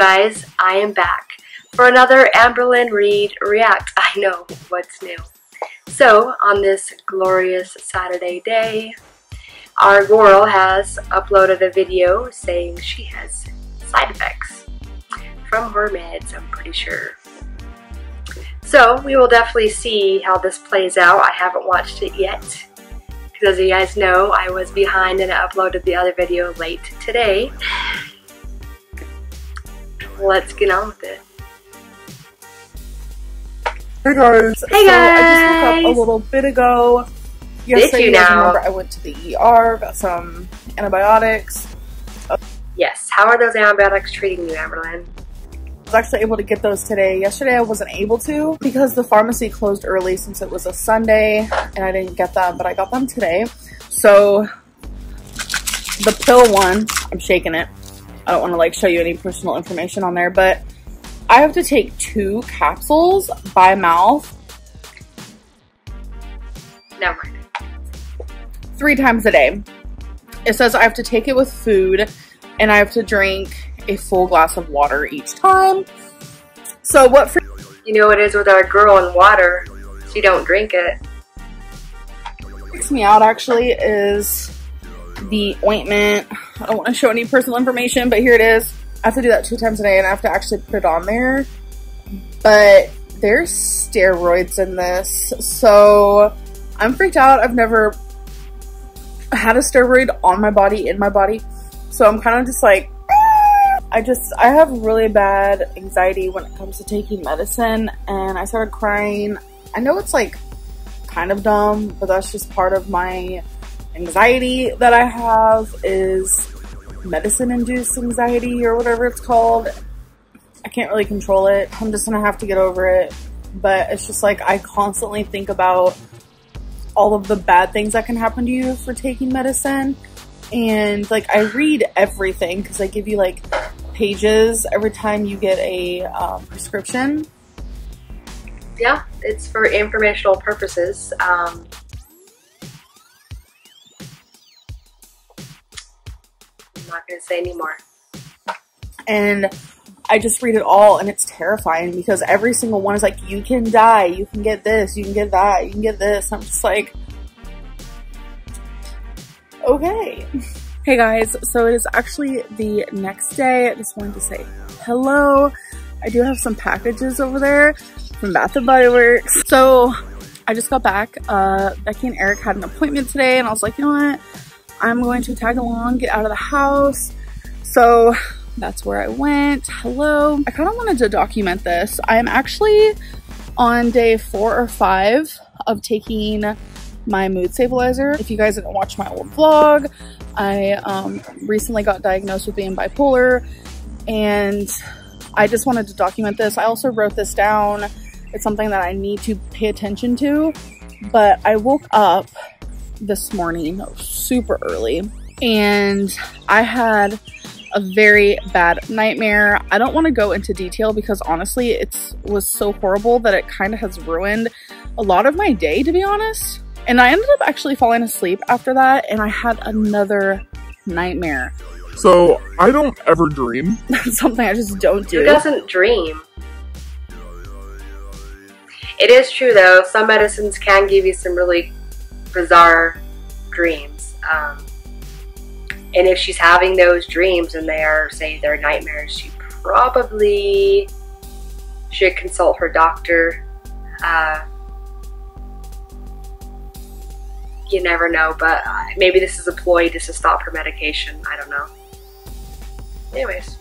guys, I am back for another Amberlynn Reid React. I know, what's new? So, on this glorious Saturday day, our girl has uploaded a video saying she has side effects from her meds, I'm pretty sure. So, we will definitely see how this plays out. I haven't watched it yet. Because as you guys know, I was behind and I uploaded the other video late today let's get on with it. Hey guys. Hey so guys. I just woke up a little bit ago. Yesterday, you guys now? remember I went to the ER, got some antibiotics. Yes, how are those antibiotics treating you, Amberlynn? I was actually able to get those today. Yesterday I wasn't able to because the pharmacy closed early since it was a Sunday and I didn't get them, but I got them today. So the pill one, I'm shaking it. I don't want to like show you any personal information on there, but I have to take two capsules by mouth Never mind. three times a day. It says I have to take it with food and I have to drink a full glass of water each time. So what for You know what it is with our girl and water, she don't drink it. freaks me out actually is the ointment. I don't want to show any personal information, but here it is. I have to do that two times a day and I have to actually put it on there. But there's steroids in this. So I'm freaked out. I've never had a steroid on my body, in my body. So I'm kind of just like, I just, I have really bad anxiety when it comes to taking medicine and I started crying. I know it's like kind of dumb, but that's just part of my anxiety that I have is medicine induced anxiety or whatever it's called. I can't really control it. I'm just gonna have to get over it. But it's just like I constantly think about all of the bad things that can happen to you for taking medicine. And like I read everything because I give you like pages every time you get a um, prescription. Yeah, it's for informational purposes. Um, I'm not going to say anymore. and I just read it all and it's terrifying because every single one is like, you can die, you can get this, you can get that, you can get this. I'm just like, okay. Hey guys, so it is actually the next day. I just wanted to say hello. I do have some packages over there from Bath and Body Works. So I just got back. Uh, Becky and Eric had an appointment today and I was like, you know what? I'm going to tag along, get out of the house. So that's where I went. Hello. I kind of wanted to document this. I am actually on day four or five of taking my mood stabilizer. If you guys didn't watch my old vlog, I um, recently got diagnosed with being bipolar and I just wanted to document this. I also wrote this down. It's something that I need to pay attention to. But I woke up this morning super early and I had a very bad nightmare. I don't want to go into detail because honestly, it was so horrible that it kind of has ruined a lot of my day, to be honest. And I ended up actually falling asleep after that, and I had another nightmare. So I don't ever dream. That's something I just don't do. Who doesn't dream? It is true though, some medicines can give you some really bizarre dreams. Um, and if she's having those dreams and they are, say, they're nightmares, she probably should consult her doctor. Uh, you never know, but uh, maybe this is a ploy just to stop her medication. I don't know. Anyways.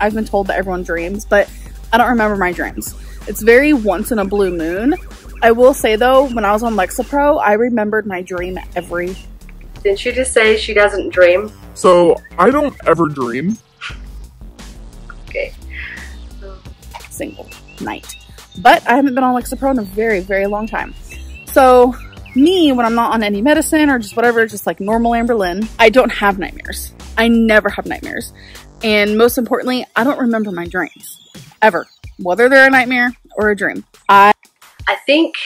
I've been told that everyone dreams, but I don't remember my dreams. It's very once in a blue moon. I will say though, when I was on Lexapro, I remembered my dream every Didn't you just say she doesn't dream? So I don't ever dream. Okay. single night. But I haven't been on Lexapro in a very, very long time. So me, when I'm not on any medicine or just whatever, just like normal Amberlynn, I don't have nightmares. I never have nightmares. And most importantly, I don't remember my dreams. Ever. Whether they're a nightmare or a dream. I I think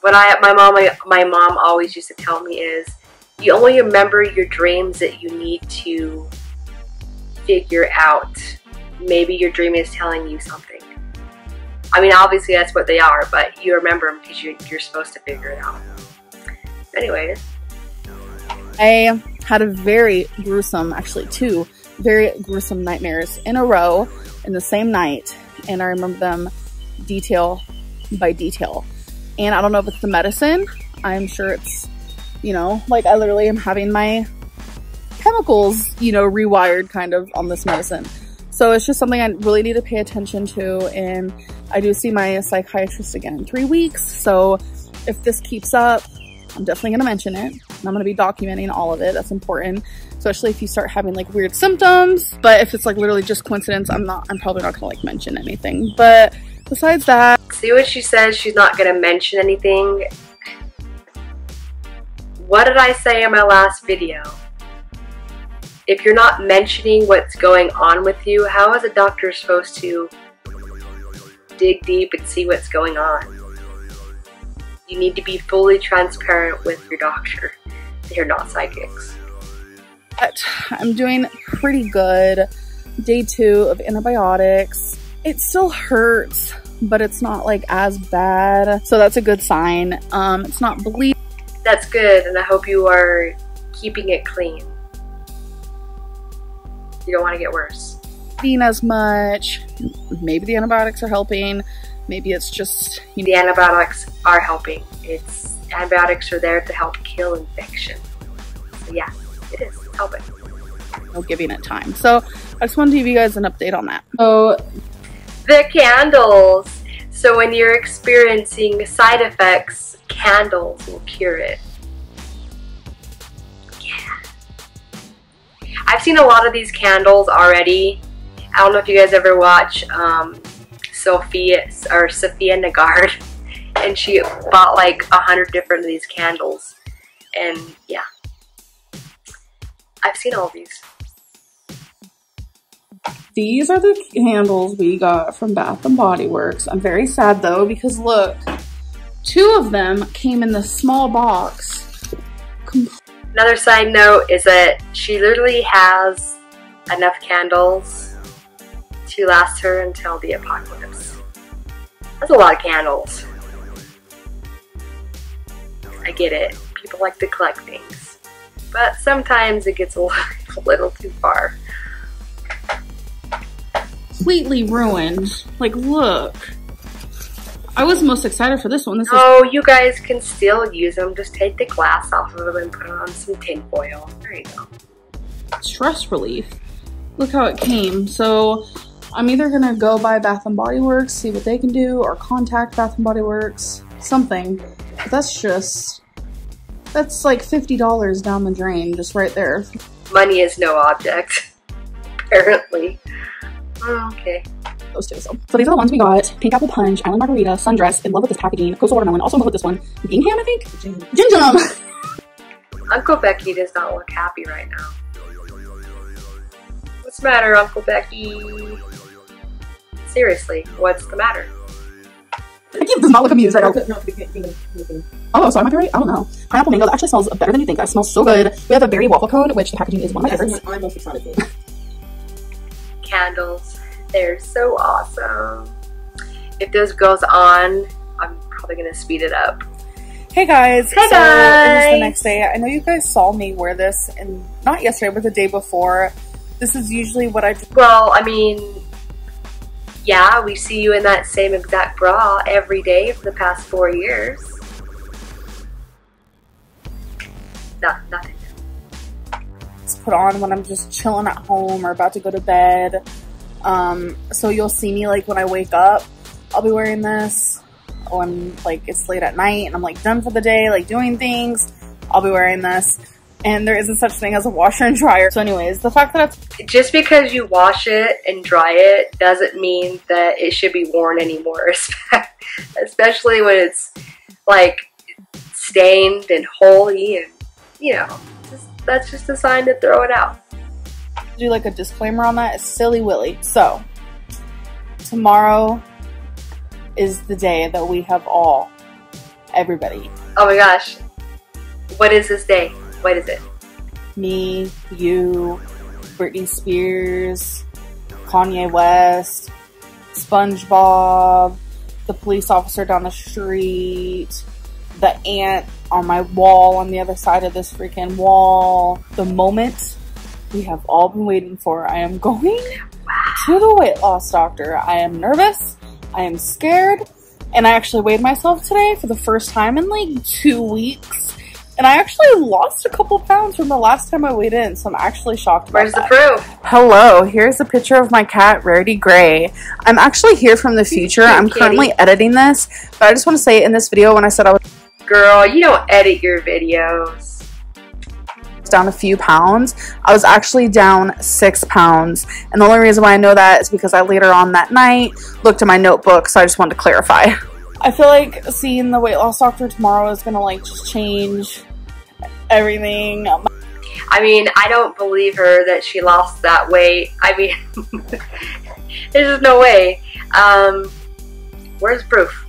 what I my mom my, my mom always used to tell me is you only remember your dreams that you need to figure out maybe your dream is telling you something. I mean, obviously that's what they are, but you remember them because you, you're supposed to figure it out. Anyways. I had a very gruesome, actually two very gruesome nightmares in a row in the same night. And I remember them detail by detail. And I don't know if it's the medicine. I'm sure it's, you know, like I literally am having my chemicals, you know, rewired kind of on this medicine. So it's just something I really need to pay attention to. And I do see my psychiatrist again in three weeks. So if this keeps up, I'm definitely going to mention it. I'm going to be documenting all of it. That's important, especially if you start having like weird symptoms. But if it's like literally just coincidence, I'm not, I'm probably not going to like mention anything. But besides that. See what she says? She's not going to mention anything. What did I say in my last video? If you're not mentioning what's going on with you, how is a doctor supposed to dig deep and see what's going on? You need to be fully transparent with your doctor. They're not psychics. But I'm doing pretty good. Day two of antibiotics. It still hurts, but it's not like as bad. So that's a good sign. Um, it's not bleeding. That's good, and I hope you are keeping it clean. You don't want to get worse. Bleeding As much. Maybe the antibiotics are helping. Maybe it's just you know, the antibiotics are helping. It's antibiotics are there to help kill infection. So yeah, it is it's helping. No giving it time. So I just wanted to give you guys an update on that. So the candles. So when you're experiencing side effects, candles will cure it. Yeah. I've seen a lot of these candles already. I don't know if you guys ever watch um, Sophia or Sophia Nagard, and she bought like a hundred different of these candles, and yeah, I've seen all these. These are the candles we got from Bath and Body Works. I'm very sad though because look, two of them came in the small box. Another side note is that she literally has enough candles to last her until the apocalypse. That's a lot of candles. I get it. People like to collect things. But sometimes it gets a little too far. Completely ruined. Like, look. I was most excited for this one. This oh, you guys can still use them. Just take the glass off of them and put on some tin foil. There you go. Stress relief. Look how it came. So I'm either gonna go by Bath and Body Works, see what they can do, or contact Bath and Body Works, something. But that's just, that's like $50 down the drain, just right there. Money is no object, apparently. Oh, okay. Those two. So. so these are the ones we got. Pink Apple Punch, Island Margarita, Sundress, in love with this packaging, Coastal Watermelon, also in love with this one. Bingham, I think? Gin Jam. Uncle Becky does not look happy right now. What's the matter, Uncle Becky? Seriously, what's the matter? Becky does not look amused right now. Oh, so I might be right? I don't know. Pineapple mango that actually smells better than you think. That smells so good. We have a berry waffle cone, which the packaging is one of my favorites. I'm most excited for. Candles. They're so awesome. If this goes on, I'm probably gonna speed it up. Hey guys, hey so guys. it the next day. I know you guys saw me wear this, and not yesterday, but the day before. This is usually what I. do. Well, I mean, yeah, we see you in that same exact bra every day for the past four years. No, nothing. It's put on when I'm just chilling at home or about to go to bed. Um, so you'll see me like when I wake up, I'll be wearing this. When like it's late at night and I'm like done for the day, like doing things, I'll be wearing this and there isn't such thing as a washer and dryer. So anyways, the fact that just because you wash it and dry it doesn't mean that it should be worn anymore, especially when it's like stained and holy and you know, just, that's just a sign to throw it out. Do like a disclaimer on that. It's silly willy. So tomorrow is the day that we have all, everybody. Oh my gosh. What is this day? What is it? Me, you, Britney Spears, Kanye West, SpongeBob, the police officer down the street, the ant on my wall on the other side of this freaking wall. The moment we have all been waiting for. I am going to the weight loss doctor. I am nervous. I am scared. And I actually weighed myself today for the first time in like two weeks. And I actually lost a couple pounds from the last time I weighed in, so I'm actually shocked. Where's that. the proof? Hello, here's a picture of my cat, Rarity Gray. I'm actually here from the future. I'm currently editing this, but I just want to say in this video when I said I was Girl, you don't edit your videos. Down a few pounds, I was actually down six pounds. And the only reason why I know that is because I later on that night looked at my notebook, so I just wanted to clarify. I feel like seeing the weight loss doctor tomorrow is gonna like just change everything. I mean, I don't believe her that she lost that weight. I mean, there's just no way. Um, where's proof?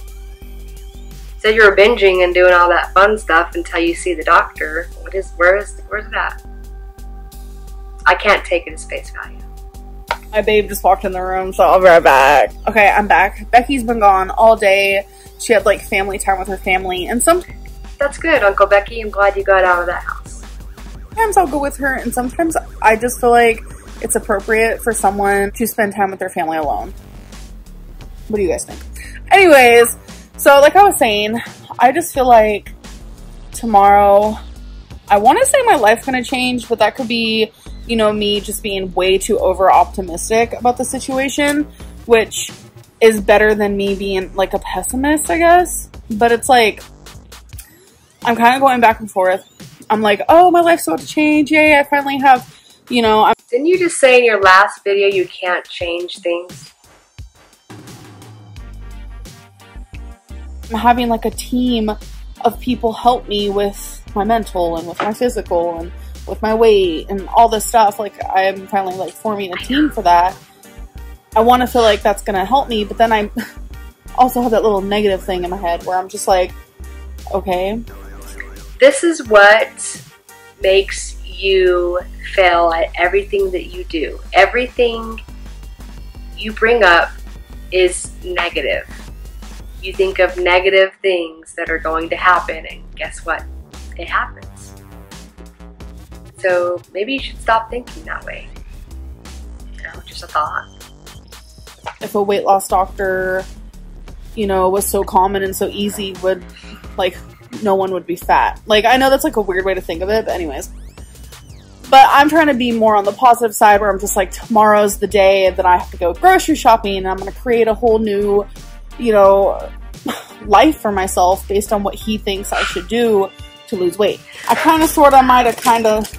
Said you were binging and doing all that fun stuff until you see the doctor. What is? Where is? Where's that? I can't take it as face value. My babe just walked in the room, so I'll be right back. Okay, I'm back. Becky's been gone all day. She had like family time with her family, and some That's good, Uncle Becky. I'm glad you got out of that house. Sometimes I'll go with her, and sometimes I just feel like it's appropriate for someone to spend time with their family alone. What do you guys think? Anyways, so like I was saying, I just feel like tomorrow, I want to say my life's going to change, but that could be, you know, me just being way too over optimistic about the situation, which is better than me being like a pessimist, I guess. But it's like, I'm kind of going back and forth. I'm like, oh, my life's about to change. Yay, I finally have, you know, I'm Didn't you just say in your last video you can't change things? Having like a team of people help me with my mental and with my physical and with my weight and all this stuff. Like I'm finally like forming a team for that. I want to feel like that's gonna help me, but then I also have that little negative thing in my head where I'm just like, okay, This is what makes you fail at everything that you do. Everything you bring up is negative. You think of negative things that are going to happen, and guess what? It happens. So maybe you should stop thinking that way. You know, just a thought. if a weight loss doctor, you know, was so common and so easy, would like no one would be fat. Like I know that's like a weird way to think of it, but anyways. But I'm trying to be more on the positive side where I'm just like tomorrow's the day that I have to go grocery shopping and I'm going to create a whole new, you know, life for myself based on what he thinks I should do to lose weight. I kind of sort of might have kind of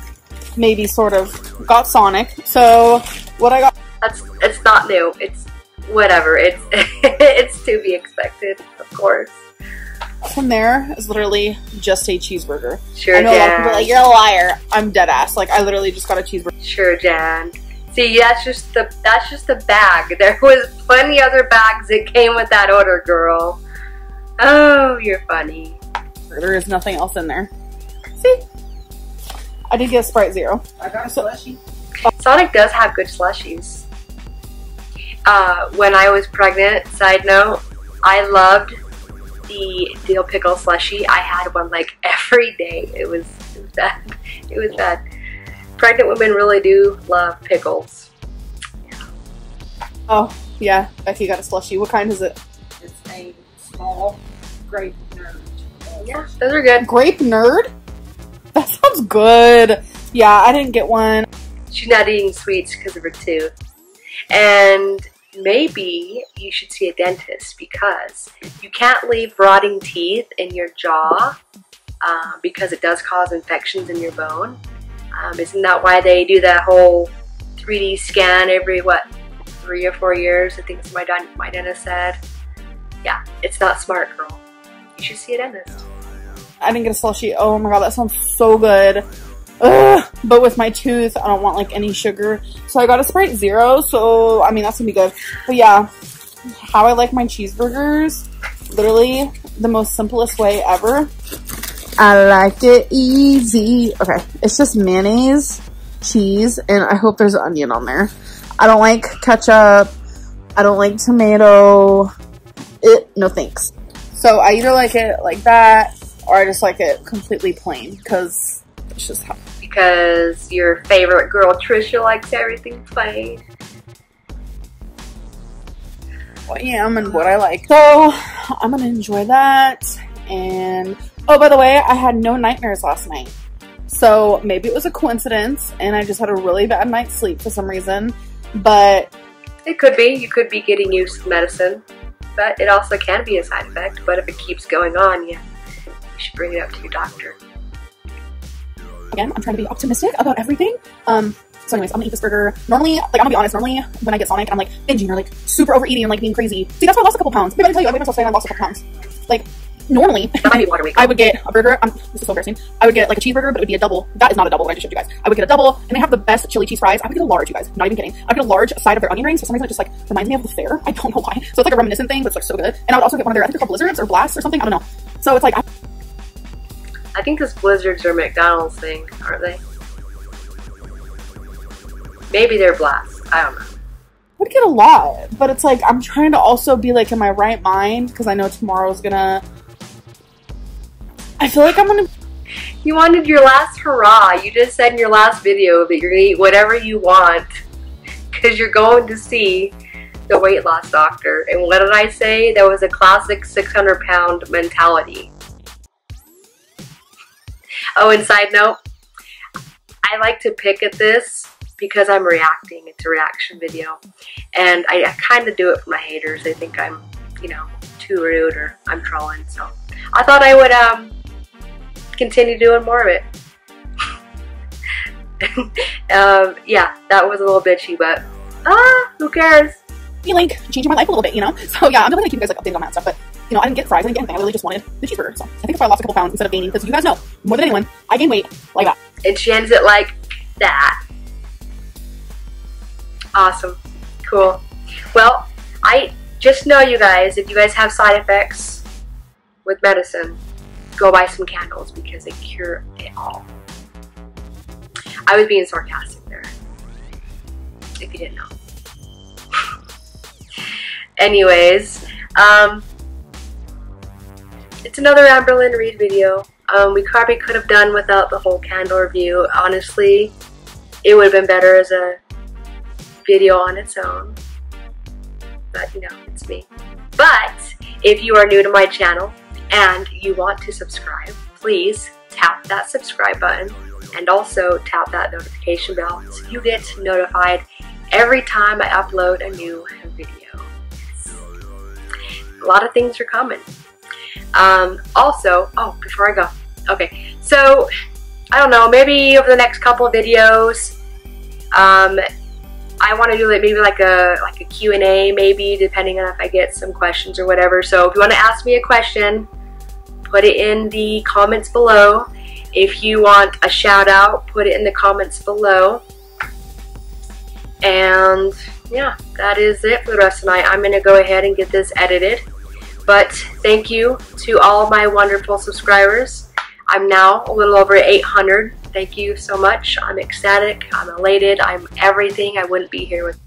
maybe sort of got Sonic. So what I got That's it's not new. It's whatever. It's it's to be expected, of course. from there is literally just a cheeseburger. Sure, I know a lot of people like, you're a liar. I'm dead ass. Like, I literally just got a cheeseburger. Sure, Jan. See, that's just the that's just the bag. There was plenty other bags that came with that order, girl. Oh, you're funny. There is nothing else in there. See? I did get a Sprite Zero. I got a slushie. Sonic does have good slushies. Uh, when I was pregnant, side note, I loved the dill pickle slushie. I had one like every day. It was, it was bad. It was bad. Pregnant women really do love pickles. Oh, yeah. Becky got a slushy. What kind is it? It's a small grape nerd. Yeah, those are good. Grape Nerd? That sounds good. Yeah, I didn't get one. She's not eating sweets because of her tooth. And maybe you should see a dentist because you can't leave rotting teeth in your jaw uh, because it does cause infections in your bone. Um, isn't that why they do that whole 3D scan every, what, three or four years? I think it's my, my dentist said. Yeah, it's not smart, girl. You should see a dentist. I didn't get a slushy. Oh my god, that sounds so good. Ugh. But with my tooth, I don't want like any sugar. So I got a Sprite Zero. So, I mean, that's gonna be good. But yeah, how I like my cheeseburgers, literally the most simplest way ever. I like it easy. Okay, it's just mayonnaise, cheese, and I hope there's onion on there. I don't like ketchup. I don't like tomato. It, no thanks. So I either like it like that or I just like it completely plain because it's just how. Because your favorite girl Trisha likes everything plain. What I am and what I like. So I'm gonna enjoy that. And oh, by the way, I had no nightmares last night. So maybe it was a coincidence and I just had a really bad night's sleep for some reason. But it could be. You could be getting used to medicine. But it also can be a side effect. But if it keeps going on, yeah, you should bring it up to your doctor. Again, I'm trying to be optimistic about everything. Um, so anyways, I'm gonna eat this burger. Normally, like I'm gonna be honest, normally when I get Sonic, I'm like binging or like super overeating and like being crazy. See, that's why I lost a couple pounds. Maybe I tell you, I made myself say I lost a couple pounds. Like normally, I would get a burger. Um, this is so embarrassing. I would get like a cheeseburger, but it would be a double. That is not a double. What I just showed you guys. I would get a double, and they have the best chili cheese fries. I would get a large, you guys. Not even kidding. I would get a large side of their onion rings. For some reason, it just like reminds me of the fair. I don't know why. So it's like a reminiscent thing, but it's like so good. And I would also get one of their, I think they're called blizzards or blasts or something. I don't know. So it's like. I, I think this blizzards are McDonald's thing, aren't they? Maybe they're blasts. I don't know. would get a lot, but it's like I'm trying to also be like in my right mind because I know tomorrow's gonna. I feel like I'm gonna. You wanted your last hurrah. You just said in your last video that you're gonna eat whatever you want because you're going to see the weight loss doctor. And what did I say? That was a classic 600 pound mentality. Oh, and side note, I like to pick at this because I'm reacting. It's a reaction video. And I, I kind of do it for my haters. They think I'm, you know, too rude or I'm trolling. So I thought I would um, continue doing more of it. um, yeah, that was a little bitchy, but ah, who cares? Link changing my life a little bit, you know? So yeah, I'm definitely gonna keep you guys like updated on that stuff, but you know, I didn't get fries, I didn't get anything. I really just wanted the cheeseburger. So I think if I lost a couple pounds instead of gaining, because you guys know, more than anyone, I gain weight like that. And she ends it like that. Awesome. Cool. Well, I just know you guys, if you guys have side effects with medicine, go buy some candles because they cure it all. I was being sarcastic there, if you didn't know. Anyways, um, it's another Amberlynn Reid video. Um, we probably could have done without the whole candle review. Honestly, it would have been better as a video on its own. But, you know, it's me. But, if you are new to my channel and you want to subscribe, please tap that subscribe button and also tap that notification bell so you get notified every time I upload a new video. A lot of things are coming. Um, also, oh, before I go, okay, so I don't know, maybe over the next couple of videos, um, I want to do like maybe like a like a Q&A maybe depending on if I get some questions or whatever. So if you want to ask me a question, put it in the comments below. If you want a shout out, put it in the comments below. And yeah, that is it for the rest of the night. I'm going to go ahead and get this edited. But thank you to all my wonderful subscribers. I'm now a little over 800. Thank you so much. I'm ecstatic. I'm elated. I'm everything. I wouldn't be here with